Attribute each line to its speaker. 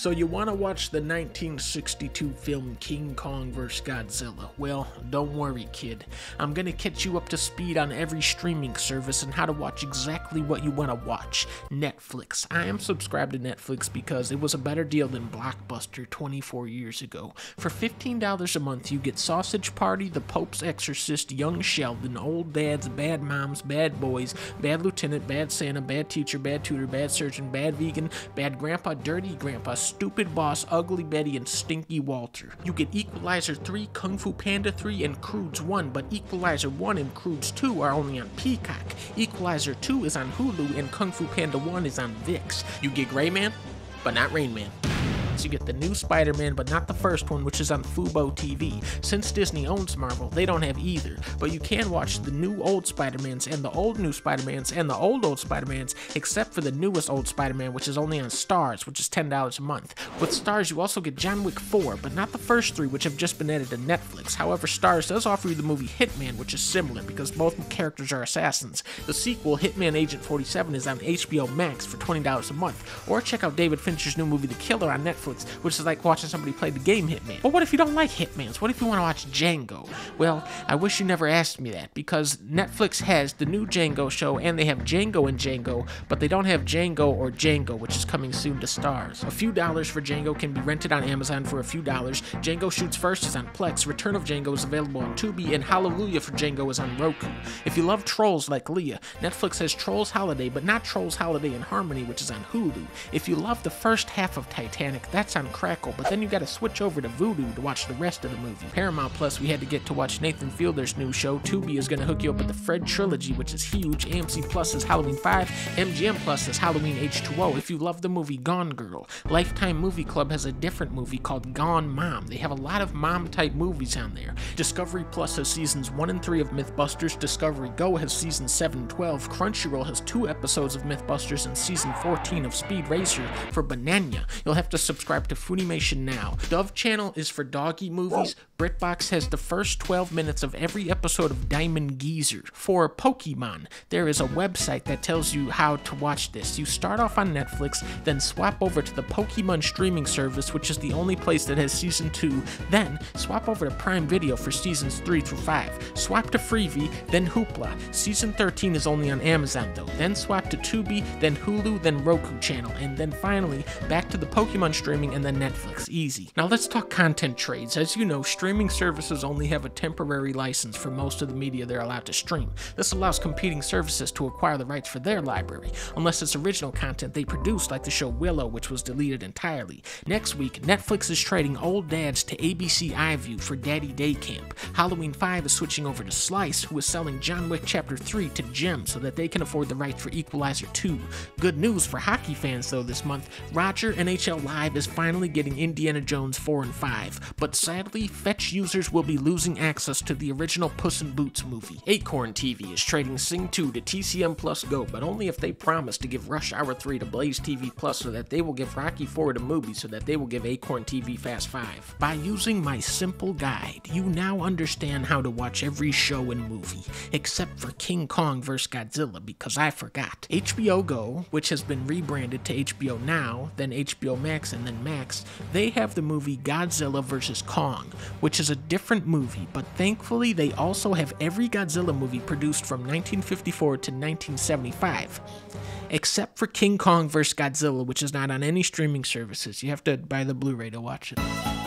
Speaker 1: So you want to watch the 1962 film King Kong vs. Godzilla? Well, don't worry, kid. I'm gonna catch you up to speed on every streaming service and how to watch exactly what you want to watch. Netflix. I am subscribed to Netflix because it was a better deal than Blockbuster 24 years ago. For $15 a month, you get Sausage Party, The Pope's Exorcist, Young Sheldon, Old Dads, Bad Moms, Bad Boys, Bad Lieutenant, Bad Santa, Bad Teacher, Bad Tutor, Bad Surgeon, Bad Vegan, Bad Grandpa, Dirty Grandpa, Stupid Boss, Ugly Betty, and Stinky Walter. You get Equalizer 3, Kung Fu Panda 3, and Croods 1, but Equalizer 1 and Croods 2 are only on Peacock. Equalizer 2 is on Hulu, and Kung Fu Panda 1 is on VIX. You get Gray Man, but not Rain Man you get the new Spider Man, but not the first one, which is on Fubo TV. Since Disney owns Marvel, they don't have either, but you can watch the new old Spider Mans and the old new Spider Mans and the old old Spider Mans, except for the newest old Spider Man, which is only on Starz, which is $10 a month. With Starz, you also get John Wick 4, but not the first three, which have just been added to Netflix. However, Starz does offer you the movie Hitman, which is similar because both characters are assassins. The sequel, Hitman Agent 47, is on HBO Max for $20 a month, or check out David Fincher's new movie The Killer on Netflix Netflix, which is like watching somebody play the game Hitman. But what if you don't like Hitmans? What if you want to watch Django? Well, I wish you never asked me that because Netflix has the new Django show and they have Django and Django, but they don't have Django or Django, which is coming soon to Starz. A few dollars for Django can be rented on Amazon for a few dollars. Django Shoots First is on Plex. Return of Django is available on Tubi, and Hallelujah for Django is on Roku. If you love trolls like Leah, Netflix has Trolls Holiday, but not Trolls Holiday in Harmony, which is on Hulu. If you love the first half of Titanic, that's on Crackle, but then you gotta switch over to Vudu to watch the rest of the movie. Paramount Plus, we had to get to watch Nathan Fielder's new show. Tubi is gonna hook you up with the Fred trilogy, which is huge. AMC Plus is Halloween 5. MGM Plus is Halloween H2O. If you love the movie Gone Girl, Lifetime Movie Club has a different movie called Gone Mom. They have a lot of mom type movies on there. Discovery Plus has seasons 1 and 3 of Mythbusters. Discovery Go has season 7 and 12. Crunchyroll has two episodes of Mythbusters and season 14 of Speed Racer. For Banana, you'll have to subscribe to Funimation now. Dove Channel is for doggy movies. BritBox has the first 12 minutes of every episode of Diamond Geezer. For Pokemon, there is a website that tells you how to watch this. You start off on Netflix, then swap over to the Pokemon streaming service, which is the only place that has season 2. Then swap over to Prime Video for seasons 3 through 5. Swap to Freevee, then Hoopla. Season 13 is only on Amazon though. Then swap to Tubi, then Hulu, then Roku channel, and then finally back to the Pokemon streaming and then Netflix. Easy. Now let's talk content trades. As you know, streaming services only have a temporary license for most of the media they're allowed to stream. This allows competing services to acquire the rights for their library, unless it's original content they produced, like the show Willow, which was deleted entirely. Next week, Netflix is trading old dads to ABC iView for Daddy Day Camp. Halloween 5 is switching over to Slice, who is selling John Wick Chapter 3 to Gem so that they can afford the rights for Equalizer 2. Good news for hockey fans, though, this month. Roger NHL Live is finally getting Indiana Jones 4 and 5, but sadly, Fetch users will be losing access to the original Puss in Boots movie. Acorn TV is trading Sing 2 to TCM Plus Go, but only if they promise to give Rush Hour 3 to Blaze TV Plus so that they will give Rocky 4 to Mubi so that they will give Acorn TV Fast 5. By using my simple guide, you now understand how to watch every show and movie, except for King Kong vs. Godzilla because I forgot. HBO Go, which has been rebranded to HBO Now, then HBO Max, and then Max, they have the movie Godzilla vs. Kong, which is a different movie, but thankfully they also have every Godzilla movie produced from 1954 to 1975. Except for King Kong vs. Godzilla, which is not on any streaming services. You have to buy the Blu ray to watch it.